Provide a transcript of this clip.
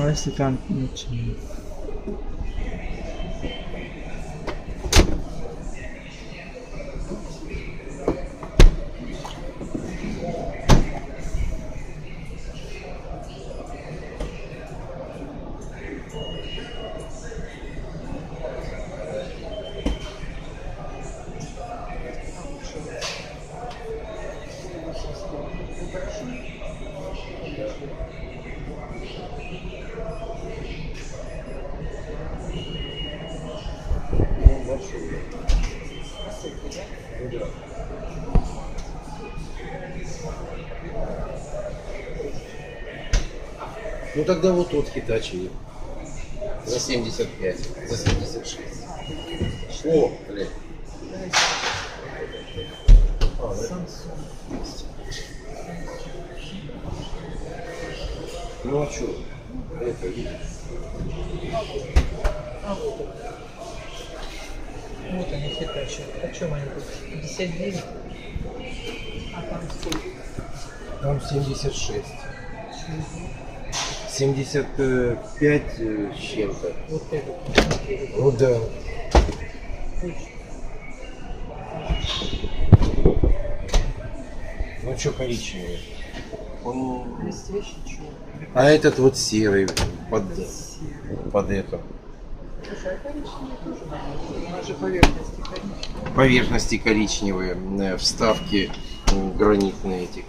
А если там Ну тогда вот тот Хитачи. За 75, за 76. О. А, да? Ну а что? Это видишь? Вот они хитачи. О чем они тут? 59? А там сколько? Там 76. 75 э, с чем-то. Вот этот. Ну да. Ну что коричневый? Он... А этот вот серый под, под это. Поверхности коричневые. Э, вставки гранитные эти.